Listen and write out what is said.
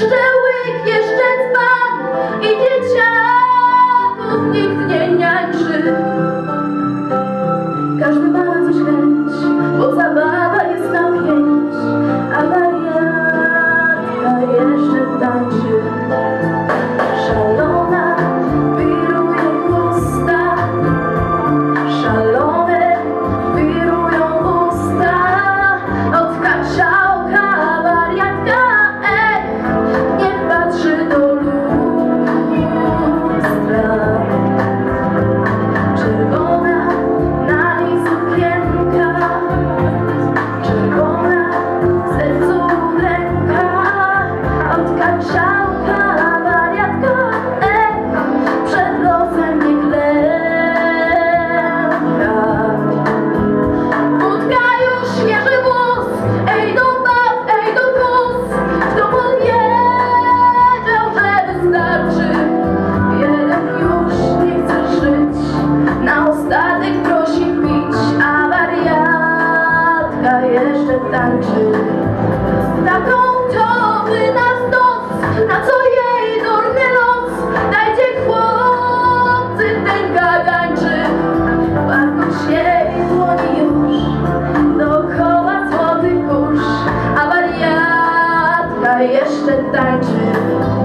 Jeszcze łyk, jeszcze Polska jeszcze tańczy. Taką to wy nas noc, na co jej durny los Dajcie chłopcy ten gadańczy. Warto się dłoni już dookoła złoty kurz A wariatka jeszcze tańczy.